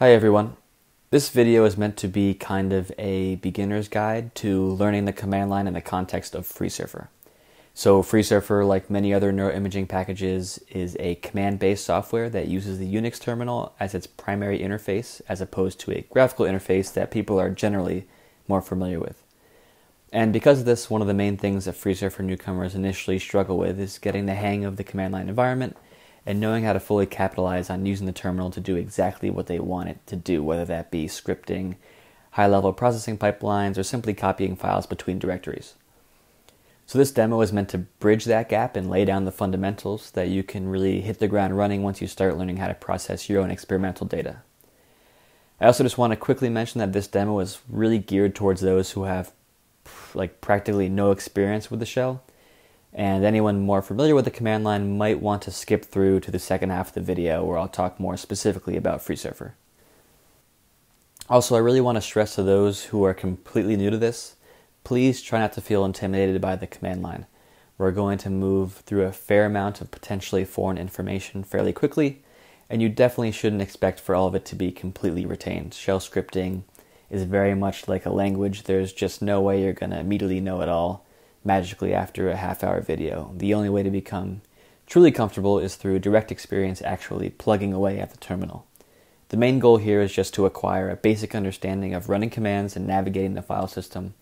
Hi everyone. This video is meant to be kind of a beginner's guide to learning the command line in the context of FreeSurfer. So FreeSurfer, like many other neuroimaging packages, is a command-based software that uses the Unix terminal as its primary interface as opposed to a graphical interface that people are generally more familiar with. And because of this, one of the main things that FreeSurfer newcomers initially struggle with is getting the hang of the command line environment and knowing how to fully capitalize on using the terminal to do exactly what they want it to do, whether that be scripting, high level processing pipelines, or simply copying files between directories. So, this demo is meant to bridge that gap and lay down the fundamentals that you can really hit the ground running once you start learning how to process your own experimental data. I also just want to quickly mention that this demo is really geared towards those who have like practically no experience with the shell and anyone more familiar with the command line might want to skip through to the second half of the video where I'll talk more specifically about FreeSurfer. Also, I really want to stress to those who are completely new to this, please try not to feel intimidated by the command line. We're going to move through a fair amount of potentially foreign information fairly quickly, and you definitely shouldn't expect for all of it to be completely retained. Shell scripting is very much like a language. There's just no way you're going to immediately know it all magically after a half hour video. The only way to become truly comfortable is through direct experience actually plugging away at the terminal. The main goal here is just to acquire a basic understanding of running commands and navigating the file system,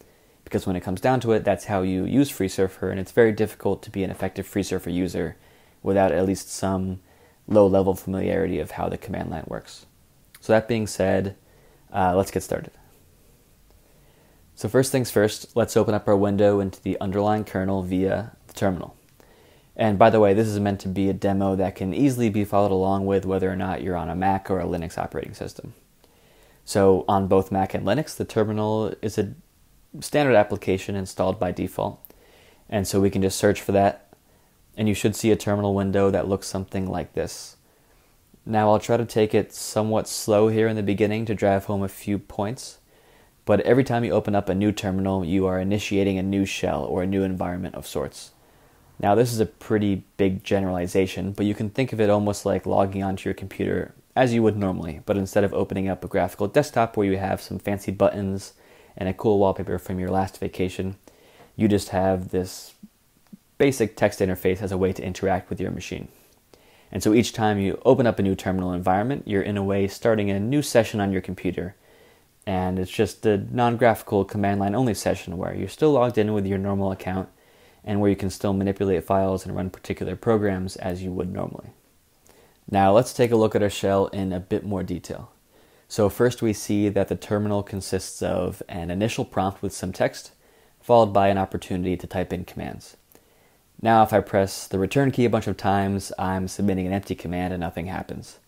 because when it comes down to it, that's how you use FreeSurfer, and it's very difficult to be an effective FreeSurfer user without at least some low level familiarity of how the command line works. So, that being said, uh, let's get started. So first things first, let's open up our window into the underlying kernel via the terminal. And by the way, this is meant to be a demo that can easily be followed along with whether or not you're on a Mac or a Linux operating system. So on both Mac and Linux, the terminal is a standard application installed by default. And so we can just search for that, and you should see a terminal window that looks something like this. Now I'll try to take it somewhat slow here in the beginning to drive home a few points. But every time you open up a new terminal, you are initiating a new shell or a new environment of sorts. Now, this is a pretty big generalization, but you can think of it almost like logging onto your computer as you would normally, but instead of opening up a graphical desktop where you have some fancy buttons and a cool wallpaper from your last vacation, you just have this basic text interface as a way to interact with your machine. And so each time you open up a new terminal environment, you're in a way starting a new session on your computer and it's just a non-graphical command line only session where you're still logged in with your normal account and where you can still manipulate files and run particular programs as you would normally. Now let's take a look at our shell in a bit more detail. So first we see that the terminal consists of an initial prompt with some text, followed by an opportunity to type in commands. Now if I press the return key a bunch of times, I'm submitting an empty command and nothing happens.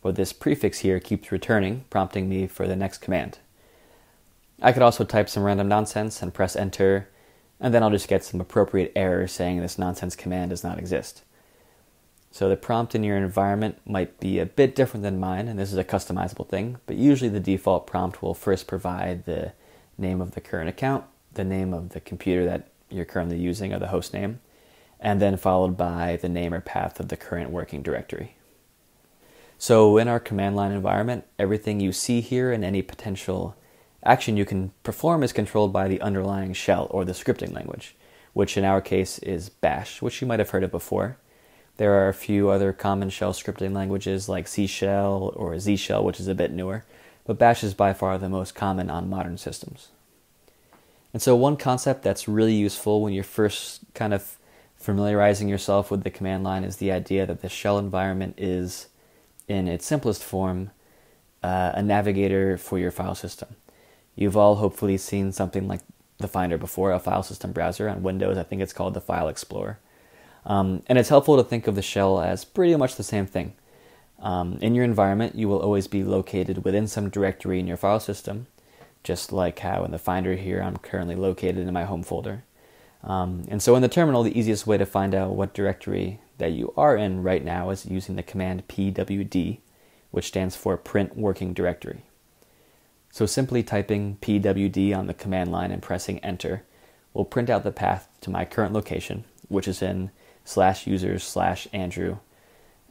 But this prefix here keeps returning, prompting me for the next command. I could also type some random nonsense and press enter, and then I'll just get some appropriate error saying this nonsense command does not exist. So the prompt in your environment might be a bit different than mine, and this is a customizable thing, but usually the default prompt will first provide the name of the current account, the name of the computer that you're currently using or the host name, and then followed by the name or path of the current working directory. So in our command line environment, everything you see here and any potential action you can perform is controlled by the underlying shell or the scripting language, which in our case is Bash, which you might have heard of before. There are a few other common shell scripting languages like C shell or Z shell, which is a bit newer, but Bash is by far the most common on modern systems. And so, one concept that's really useful when you're first kind of familiarizing yourself with the command line is the idea that the shell environment is, in its simplest form, uh, a navigator for your file system. You've all hopefully seen something like the Finder before, a file system browser on Windows. I think it's called the File Explorer. Um, and it's helpful to think of the shell as pretty much the same thing. Um, in your environment, you will always be located within some directory in your file system, just like how in the Finder here I'm currently located in my home folder. Um, and so in the terminal, the easiest way to find out what directory that you are in right now is using the command pwd, which stands for print working directory. So simply typing pwd on the command line and pressing enter will print out the path to my current location, which is in slash users slash Andrew,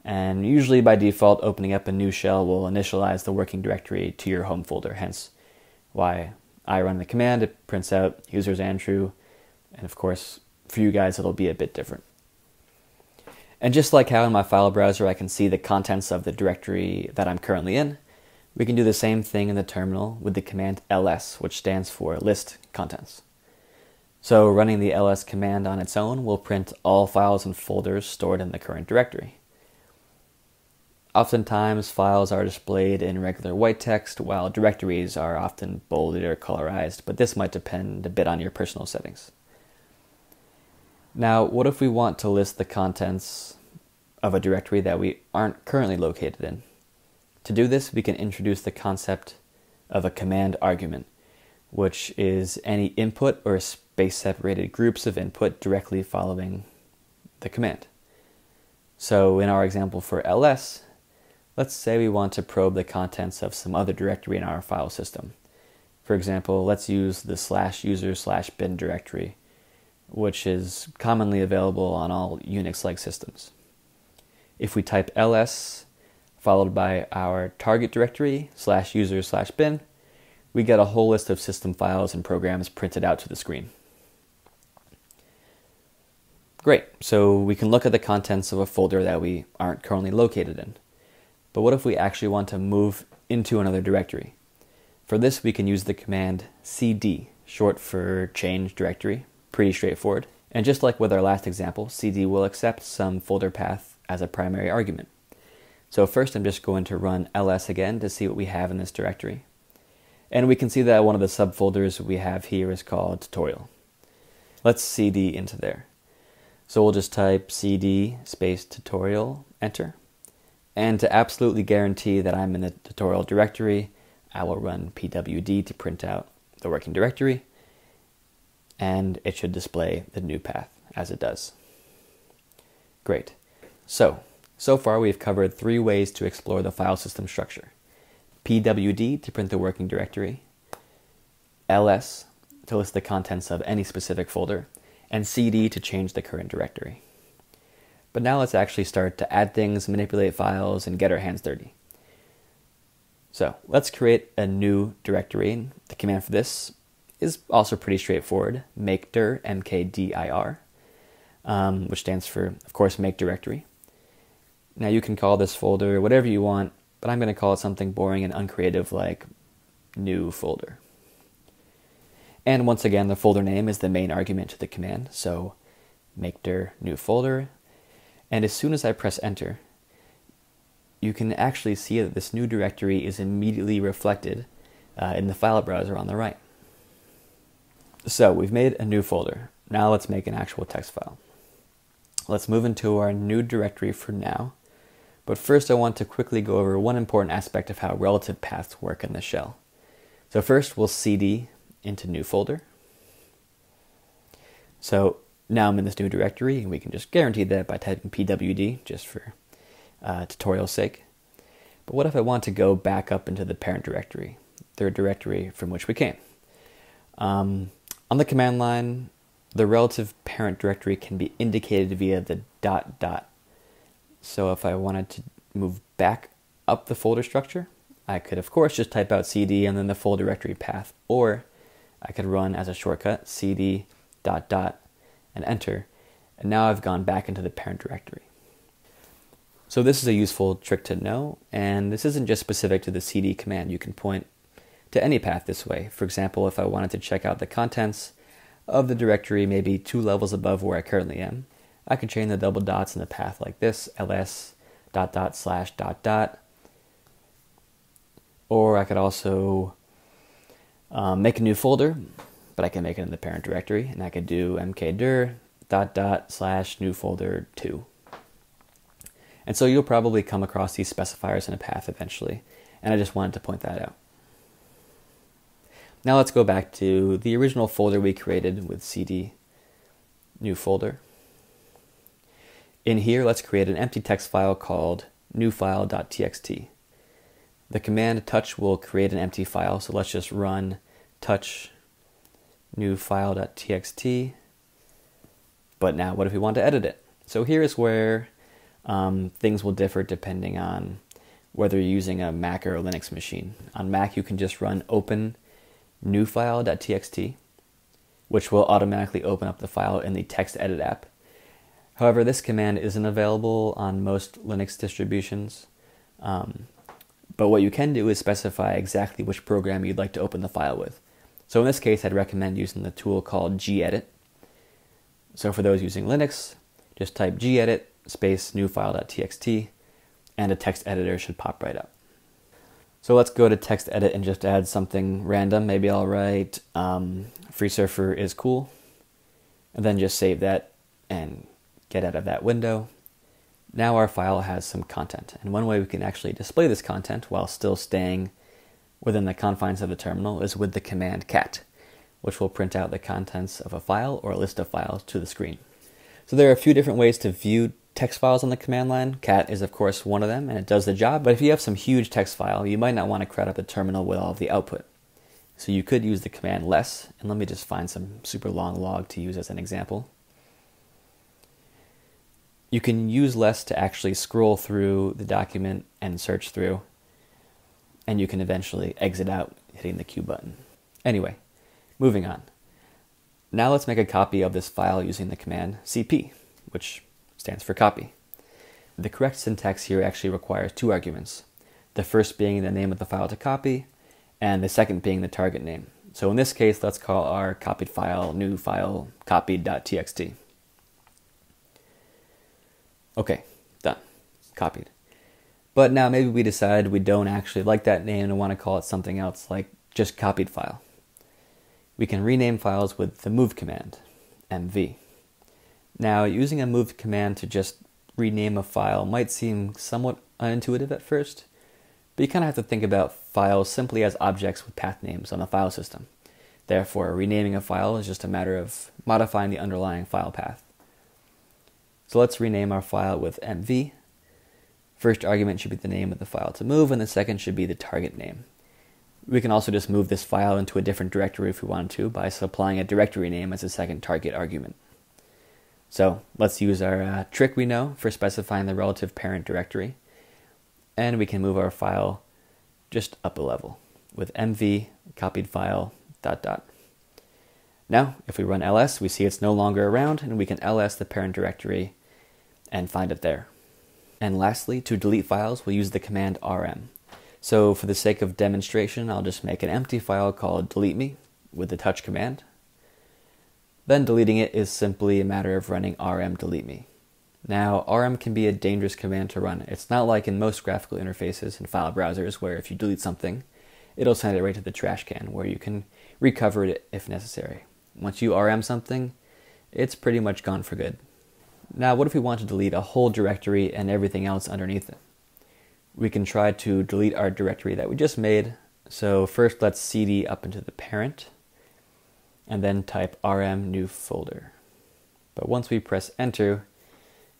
And usually by default, opening up a new shell will initialize the working directory to your home folder, hence why I run the command, it prints out users Andrew, and of course, for you guys, it'll be a bit different. And just like how in my file browser I can see the contents of the directory that I'm currently in, we can do the same thing in the terminal with the command ls, which stands for list contents. So running the ls command on its own will print all files and folders stored in the current directory. Oftentimes, files are displayed in regular white text, while directories are often bolded or colorized, but this might depend a bit on your personal settings. Now, what if we want to list the contents of a directory that we aren't currently located in? To do this, we can introduce the concept of a command argument, which is any input or space separated groups of input directly following the command. So, in our example for ls, let's say we want to probe the contents of some other directory in our file system. For example, let's use the slash user slash bin directory which is commonly available on all Unix like systems. If we type ls followed by our target directory slash user slash bin, we get a whole list of system files and programs printed out to the screen. Great, so we can look at the contents of a folder that we aren't currently located in. But what if we actually want to move into another directory? For this, we can use the command cd, short for change directory, pretty straightforward. And just like with our last example, cd will accept some folder path as a primary argument. So first I'm just going to run ls again to see what we have in this directory. And we can see that one of the subfolders we have here is called tutorial. Let's cd into there. So we'll just type cd space tutorial, enter. And to absolutely guarantee that I'm in the tutorial directory, I will run pwd to print out the working directory and it should display the new path as it does. Great. So, so far we've covered three ways to explore the file system structure. PWD to print the working directory, LS to list the contents of any specific folder, and CD to change the current directory. But now let's actually start to add things, manipulate files, and get our hands dirty. So let's create a new directory. The command for this is also pretty straightforward. Makedir, M-K-D-I-R, um, which stands for, of course, make directory. Now you can call this folder whatever you want, but I'm going to call it something boring and uncreative like new folder. And once again, the folder name is the main argument to the command, so makedir new folder. And as soon as I press enter, you can actually see that this new directory is immediately reflected uh, in the file browser on the right. So we've made a new folder. Now let's make an actual text file. Let's move into our new directory for now. But first I want to quickly go over one important aspect of how relative paths work in the shell. So first we'll cd into new folder. So now I'm in this new directory and we can just guarantee that by typing pwd just for uh, tutorial sake. But what if I want to go back up into the parent directory, the directory from which we came? Um, on the command line, the relative parent directory can be indicated via the dot dot. So if I wanted to move back up the folder structure, I could of course just type out cd and then the full directory path, or I could run as a shortcut cd dot dot and enter, and now I've gone back into the parent directory. So this is a useful trick to know, and this isn't just specific to the cd command. You can point to any path this way. For example, if I wanted to check out the contents of the directory maybe two levels above where I currently am, I could chain the double dots in the path like this, ls dot dot slash dot dot. Or I could also um, make a new folder, but I can make it in the parent directory, and I could do mkdir dot dot slash new folder two. And so you'll probably come across these specifiers in a path eventually, and I just wanted to point that out. Now let's go back to the original folder we created with cd new folder. In here, let's create an empty text file called newfile.txt. The command touch will create an empty file, so let's just run touch newfile.txt. But now, what if we want to edit it? So here is where Um, things will differ depending on whether you're using a Mac or a Linux machine. On Mac, you can just run open newfile.txt, which will automatically open up the file in the text edit app. However, this command isn't available on most Linux distributions. Um, but what you can do is specify exactly which program you'd like to open the file with. So in this case, I'd recommend using the tool called gedit. So for those using Linux, just type gedit space new file.txt and a text editor should pop right up. So let's go to text edit and just add something random. Maybe I'll write um, FreeSurfer is cool and then just save that and get out of that window. Now our file has some content. And one way we can actually display this content while still staying within the confines of the terminal is with the command cat, which will print out the contents of a file or a list of files to the screen. So there are a few different ways to view text files on the command line. Cat is, of course, one of them, and it does the job. But if you have some huge text file, you might not want to crowd up the terminal with all of the output. So you could use the command less, and let me just find some super long log to use as an example. You can use less to actually scroll through the document and search through, and you can eventually exit out hitting the Q button. Anyway, moving on. Now let's make a copy of this file using the command cp, which stands for copy. The correct syntax here actually requires two arguments, the first being the name of the file to copy, and the second being the target name. So in this case, let's call our copied file new file copied.txt. Okay, done, copied. But now maybe we decide we don't actually like that name and want to call it something else like just copied file. We can rename files with the move command, mv. Now, using a move command to just rename a file might seem somewhat unintuitive at first, but you kind of have to think about files simply as objects with path names on the file system. Therefore, renaming a file is just a matter of modifying the underlying file path. So let's rename our file with mv. First argument should be the name of the file to move, and the second should be the target name. We can also just move this file into a different directory if we want to by supplying a directory name as a second target argument. So let's use our uh, trick we know for specifying the relative parent directory. And we can move our file just up a level with mv copied file dot dot. Now, if we run ls, we see it's no longer around and we can ls the parent directory and find it there. And lastly, to delete files, we'll use the command rm. So for the sake of demonstration, I'll just make an empty file called delete me with the touch command then deleting it is simply a matter of running rm delete me. Now, rm can be a dangerous command to run. It's not like in most graphical interfaces and file browsers where if you delete something, it'll send it right to the trash can where you can recover it if necessary. Once you rm something, it's pretty much gone for good. Now, what if we want to delete a whole directory and everything else underneath it? We can try to delete our directory that we just made. So first let's cd up into the parent and then type rm new folder. But once we press enter,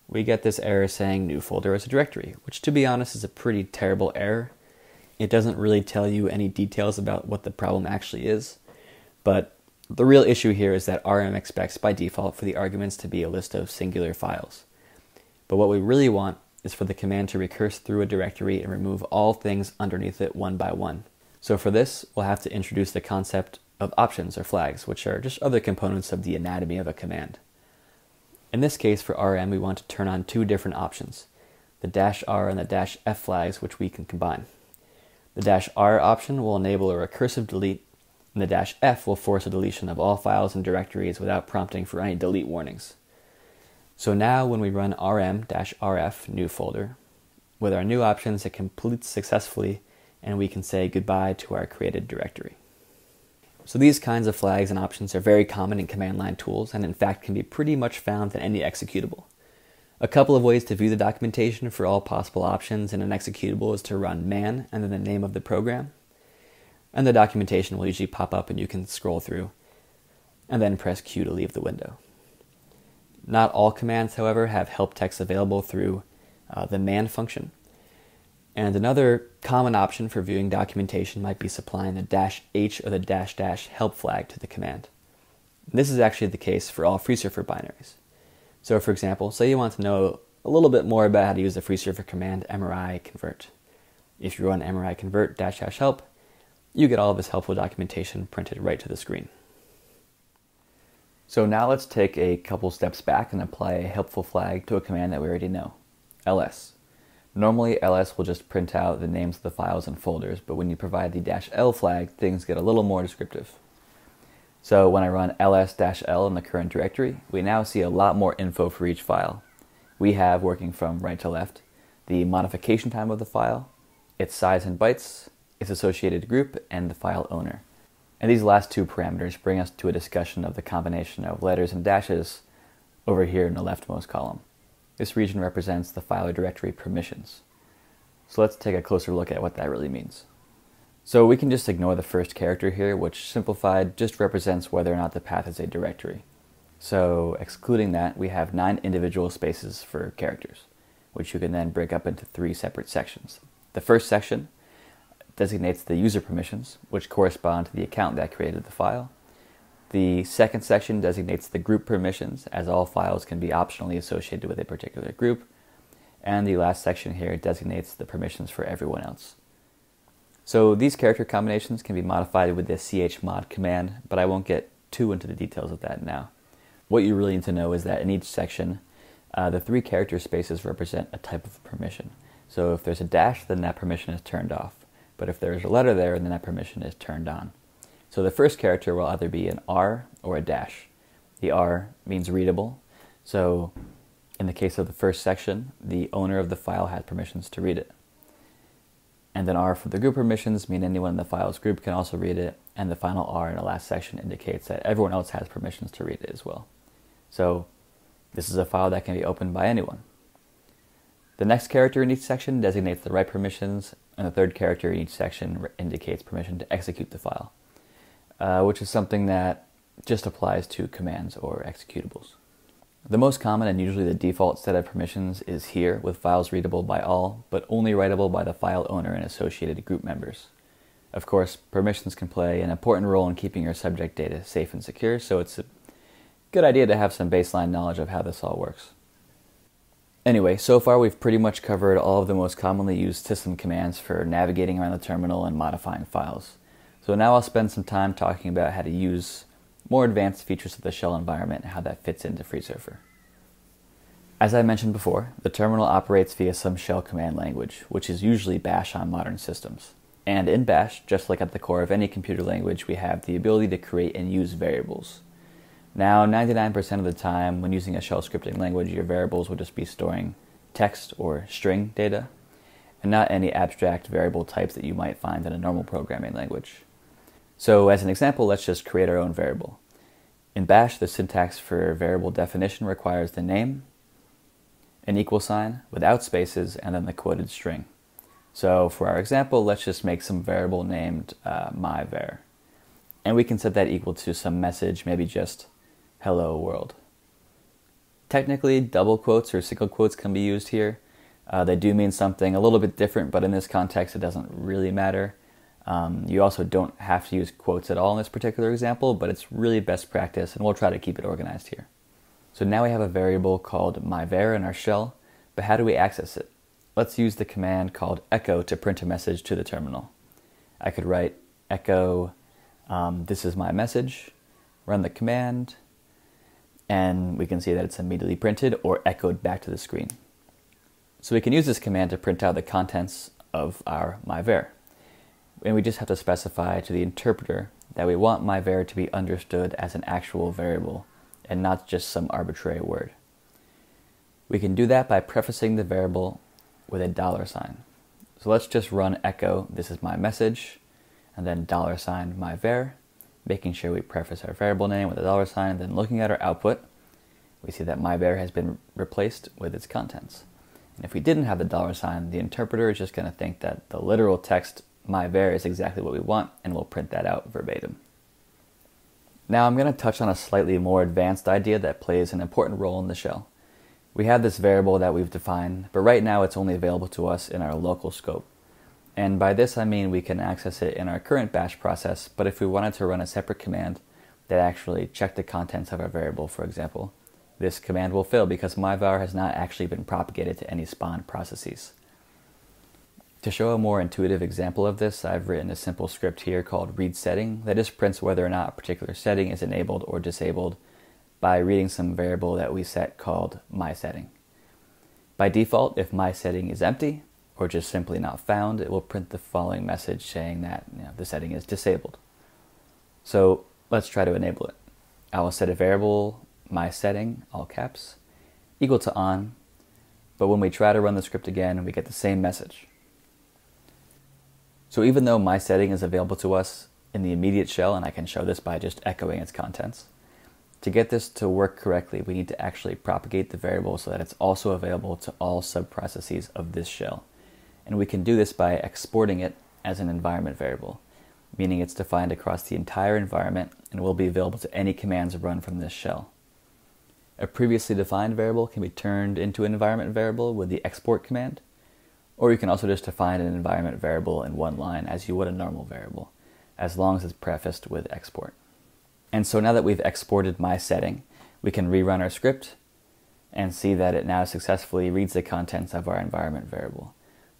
we get this error saying new folder as a directory, which to be honest is a pretty terrible error. It doesn't really tell you any details about what the problem actually is, but the real issue here is that RM expects by default for the arguments to be a list of singular files. But what we really want is for the command to recurse through a directory and remove all things underneath it one by one. So for this, we'll have to introduce the concept of options or flags, which are just other components of the anatomy of a command. In this case, for rm, we want to turn on two different options, the dash r and the dash f flags, which we can combine. The dash r option will enable a recursive delete, and the dash f will force a deletion of all files and directories without prompting for any delete warnings. So now when we run rm-rf new folder, with our new options, it completes successfully, and we can say goodbye to our created directory. So these kinds of flags and options are very common in command line tools and in fact can be pretty much found in any executable. A couple of ways to view the documentation for all possible options in an executable is to run man and then the name of the program. And the documentation will usually pop up and you can scroll through and then press Q to leave the window. Not all commands, however, have help text available through uh, the man function. And another common option for viewing documentation might be supplying the dash H or the dash dash help flag to the command. This is actually the case for all FreeSurfer binaries. So for example, say you want to know a little bit more about how to use the FreeSurfer command mri convert. If you run mri convert dash dash help, you get all of this helpful documentation printed right to the screen. So now let's take a couple steps back and apply a helpful flag to a command that we already know, ls. Normally ls will just print out the names of the files and folders, but when you provide the dash "-l flag, things get a little more descriptive. So when I run ls-l in the current directory, we now see a lot more info for each file. We have, working from right to left, the modification time of the file, its size in bytes, its associated group, and the file owner. And these last two parameters bring us to a discussion of the combination of letters and dashes over here in the leftmost column. This region represents the file or directory permissions. So let's take a closer look at what that really means. So we can just ignore the first character here, which simplified just represents whether or not the path is a directory. So excluding that, we have nine individual spaces for characters, which you can then break up into three separate sections. The first section designates the user permissions, which correspond to the account that created the file. The second section designates the group permissions, as all files can be optionally associated with a particular group. And the last section here designates the permissions for everyone else. So these character combinations can be modified with the chmod command, but I won't get too into the details of that now. What you really need to know is that in each section, uh, the three character spaces represent a type of permission. So if there's a dash, then that permission is turned off. But if there's a letter there, then that permission is turned on. So the first character will either be an R or a dash. The R means readable. So in the case of the first section, the owner of the file has permissions to read it. And then R for the group permissions mean anyone in the file's group can also read it. And the final R in the last section indicates that everyone else has permissions to read it as well. So this is a file that can be opened by anyone. The next character in each section designates the write permissions, and the third character in each section indicates permission to execute the file, uh, which is something that just applies to commands or executables. The most common and usually the default set of permissions is here with files readable by all, but only writable by the file owner and associated group members. Of course, permissions can play an important role in keeping your subject data safe and secure, so it's a good idea to have some baseline knowledge of how this all works. Anyway, so far we've pretty much covered all of the most commonly used system commands for navigating around the terminal and modifying files. So now I'll spend some time talking about how to use more advanced features of the shell environment and how that fits into FreeSurfer. As I mentioned before, the terminal operates via some shell command language, which is usually Bash on modern systems. And in Bash, just like at the core of any computer language, we have the ability to create and use variables. Now, 99% of the time, when using a shell scripting language, your variables will just be storing text or string data, and not any abstract variable types that you might find in a normal programming language. So, as an example, let's just create our own variable. In Bash, the syntax for variable definition requires the name, an equal sign without spaces, and then the quoted string. So, for our example, let's just make some variable named uh, myvar. And we can set that equal to some message, maybe just hello world. Technically, double quotes or single quotes can be used here. Uh, they do mean something a little bit different, but in this context, it doesn't really matter. Um, you also don't have to use quotes at all in this particular example, but it's really best practice, and we'll try to keep it organized here. So now we have a variable called myvar in our shell, but how do we access it? Let's use the command called echo to print a message to the terminal. I could write echo, um, this is my message, run the command, and we can see that it's immediately printed or echoed back to the screen. So we can use this command to print out the contents of our myvar. And we just have to specify to the interpreter that we want myvar to be understood as an actual variable and not just some arbitrary word. We can do that by prefacing the variable with a dollar sign. So let's just run echo, this is my message, and then dollar sign myvar, making sure we preface our variable name with a dollar sign, and then looking at our output, we see that myvar has been replaced with its contents. And if we didn't have the dollar sign, the interpreter is just going to think that the literal text myvar is exactly what we want, and we'll print that out verbatim. Now I'm going to touch on a slightly more advanced idea that plays an important role in the shell. We have this variable that we've defined, but right now it's only available to us in our local scope. And by this I mean we can access it in our current bash process, but if we wanted to run a separate command that actually checked the contents of our variable, for example, this command will fail because myvar has not actually been propagated to any spawned processes. To show a more intuitive example of this, I've written a simple script here called read setting that just prints whether or not a particular setting is enabled or disabled by reading some variable that we set called mySetting. By default, if mySetting is empty or just simply not found, it will print the following message saying that you know, the setting is disabled. So let's try to enable it. I will set a variable mySetting, all caps, equal to on, but when we try to run the script again, we get the same message. So even though mySetting is available to us in the immediate shell, and I can show this by just echoing its contents, to get this to work correctly, we need to actually propagate the variable so that it's also available to all subprocesses of this shell. And we can do this by exporting it as an environment variable, meaning it's defined across the entire environment and will be available to any commands run from this shell. A previously defined variable can be turned into an environment variable with the export command, or you can also just define an environment variable in one line as you would a normal variable, as long as it's prefaced with export. And so now that we've exported my setting, we can rerun our script and see that it now successfully reads the contents of our environment variable.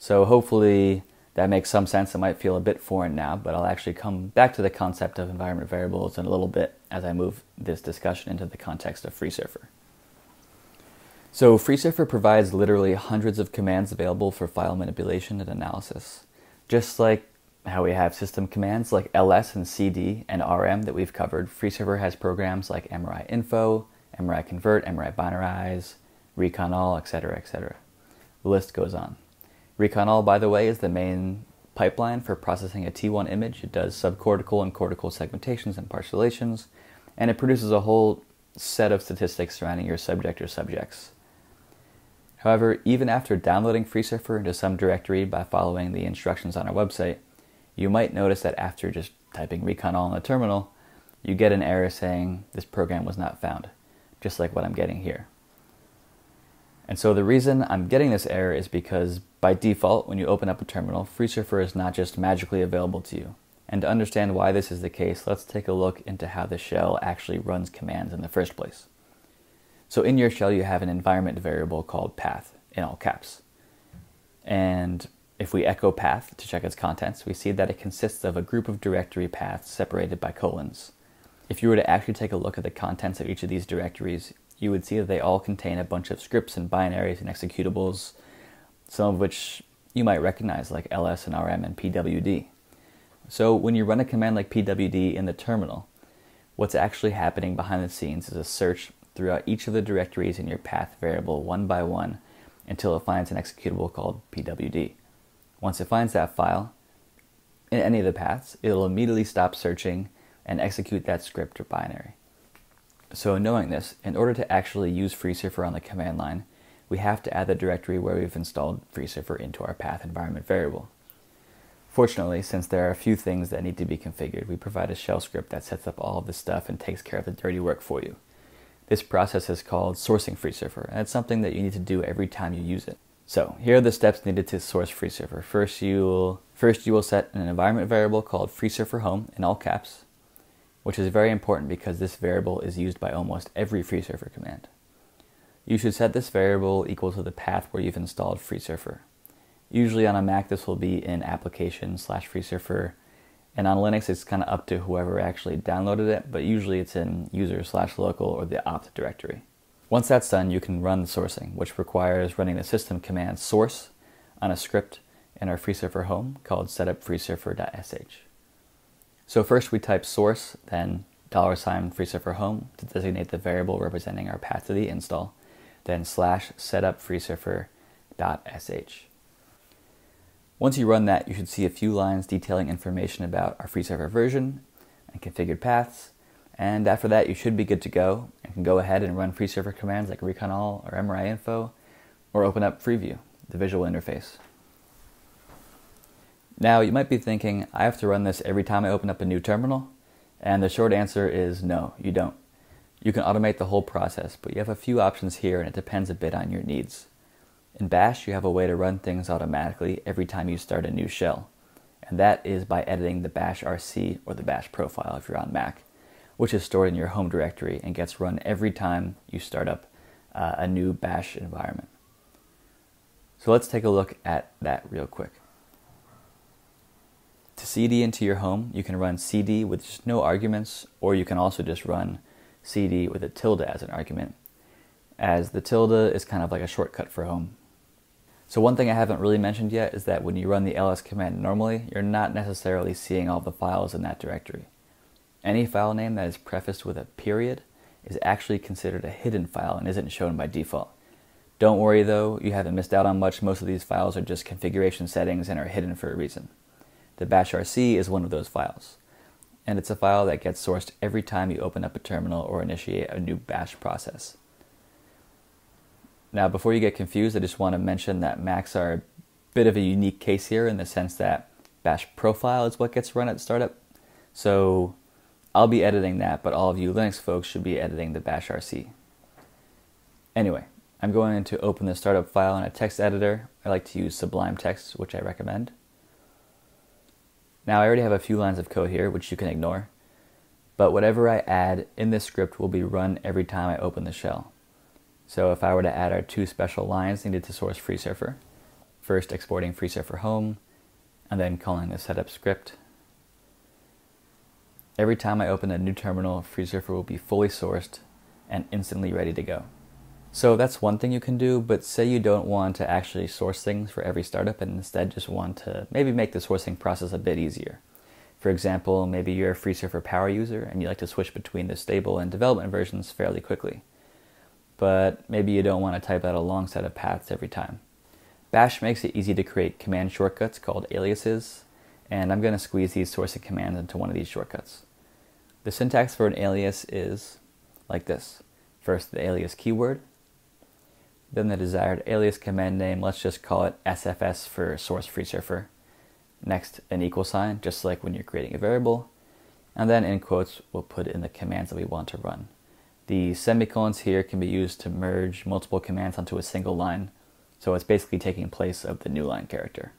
So hopefully that makes some sense. It might feel a bit foreign now, but I'll actually come back to the concept of environment variables in a little bit as I move this discussion into the context of FreeSurfer. So FreeSurfer provides literally hundreds of commands available for file manipulation and analysis. Just like how we have system commands like ls and cd and rm that we've covered, FreeSurfer has programs like MRI info, MRI convert, MRI binarize, recon all, etc., etc. The list goes on. Recon all, by the way, is the main pipeline for processing a T1 image. It does subcortical and cortical segmentations and parcellations, and it produces a whole set of statistics surrounding your subject or subjects. However, even after downloading FreeSurfer into some directory by following the instructions on our website, you might notice that after just typing recon all in the terminal, you get an error saying this program was not found, just like what I'm getting here. And so the reason I'm getting this error is because by default, when you open up a terminal, FreeSurfer is not just magically available to you. And to understand why this is the case, let's take a look into how the shell actually runs commands in the first place. So in your shell, you have an environment variable called path in all caps. And if we echo path to check its contents, we see that it consists of a group of directory paths separated by colons. If you were to actually take a look at the contents of each of these directories, you would see that they all contain a bunch of scripts and binaries and executables, some of which you might recognize like ls and rm and pwd. So when you run a command like pwd in the terminal, what's actually happening behind the scenes is a search throughout each of the directories in your path variable one by one until it finds an executable called pwd. Once it finds that file, in any of the paths, it'll immediately stop searching and execute that script or binary. So knowing this, in order to actually use FreeSurfer on the command line, we have to add the directory where we've installed FreeSurfer into our path environment variable. Fortunately, since there are a few things that need to be configured, we provide a shell script that sets up all of this stuff and takes care of the dirty work for you. This process is called sourcing FreeSurfer, and it's something that you need to do every time you use it. So here are the steps needed to source FreeSurfer. First, you will first you will set an environment variable called FreeSurfer Home in all caps, which is very important because this variable is used by almost every FreeSurfer command. You should set this variable equal to the path where you've installed FreeSurfer. Usually on a Mac, this will be in application slash FreeSurfer, and on Linux, it's kind of up to whoever actually downloaded it, but usually it's in user slash local or the opt directory. Once that's done, you can run the sourcing, which requires running the system command source on a script in our FreeSurfer home called setupfreesurfer.sh. So first we type source, then dollar sign FreeSurfer home to designate the variable representing our path to the install, then slash setupfreesurfer.sh. Once you run that, you should see a few lines detailing information about our FreeSurfer version and configured paths, and after that, you should be good to go and can go ahead and run FreeSurfer commands like recon all or MRI info or open up Freeview, the visual interface. Now, you might be thinking, I have to run this every time I open up a new terminal? And the short answer is no, you don't. You can automate the whole process, but you have a few options here and it depends a bit on your needs. In Bash, you have a way to run things automatically every time you start a new shell, and that is by editing the bash RC or the bash profile if you're on Mac which is stored in your home directory and gets run every time you start up uh, a new bash environment. So let's take a look at that real quick. To cd into your home, you can run cd with just no arguments, or you can also just run cd with a tilde as an argument, as the tilde is kind of like a shortcut for home. So one thing I haven't really mentioned yet is that when you run the ls command normally, you're not necessarily seeing all the files in that directory. Any file name that is prefaced with a period is actually considered a hidden file and isn't shown by default. Don't worry though, you haven't missed out on much. Most of these files are just configuration settings and are hidden for a reason. The bashrc is one of those files, and it's a file that gets sourced every time you open up a terminal or initiate a new bash process. Now, before you get confused, I just want to mention that Macs are a bit of a unique case here in the sense that bash profile is what gets run at startup. So I'll be editing that, but all of you Linux folks should be editing the bashrc. Anyway, I'm going to open the startup file in a text editor. I like to use Sublime Text, which I recommend. Now I already have a few lines of code here, which you can ignore, but whatever I add in this script will be run every time I open the shell. So if I were to add our two special lines needed to source FreeSurfer, first exporting FreeSurfer home, and then calling the setup script. Every time I open a new terminal, FreeSurfer will be fully sourced and instantly ready to go. So that's one thing you can do, but say you don't want to actually source things for every startup and instead just want to maybe make the sourcing process a bit easier. For example, maybe you're a free FreeSurfer power user and you like to switch between the stable and development versions fairly quickly. But maybe you don't want to type out a long set of paths every time. Bash makes it easy to create command shortcuts called aliases, and I'm going to squeeze these sourcing commands into one of these shortcuts. The syntax for an alias is like this. First, the alias keyword, then the desired alias command name, let's just call it SFS for source FreeSurfer. Next, an equal sign, just like when you're creating a variable. And then in quotes, we'll put in the commands that we want to run. The semicolons here can be used to merge multiple commands onto a single line, so it's basically taking place of the new line character.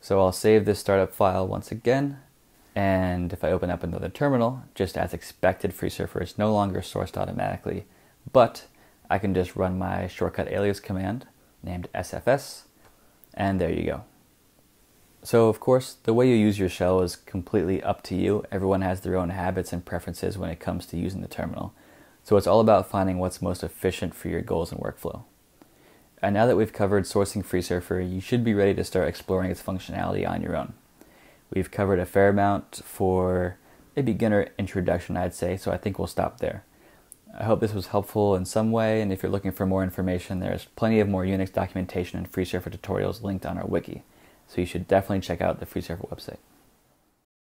So I'll save this startup file once again, and if I open up another terminal, just as expected, FreeSurfer is no longer sourced automatically, but I can just run my shortcut alias command named SFS, and there you go. So, of course, the way you use your shell is completely up to you. Everyone has their own habits and preferences when it comes to using the terminal. So, it's all about finding what's most efficient for your goals and workflow. And now that we've covered sourcing FreeSurfer, you should be ready to start exploring its functionality on your own. We've covered a fair amount for a beginner introduction, I'd say, so I think we'll stop there. I hope this was helpful in some way, and if you're looking for more information, there's plenty of more Unix documentation and FreeSurfer tutorials linked on our wiki, so you should definitely check out the FreeSurfer website.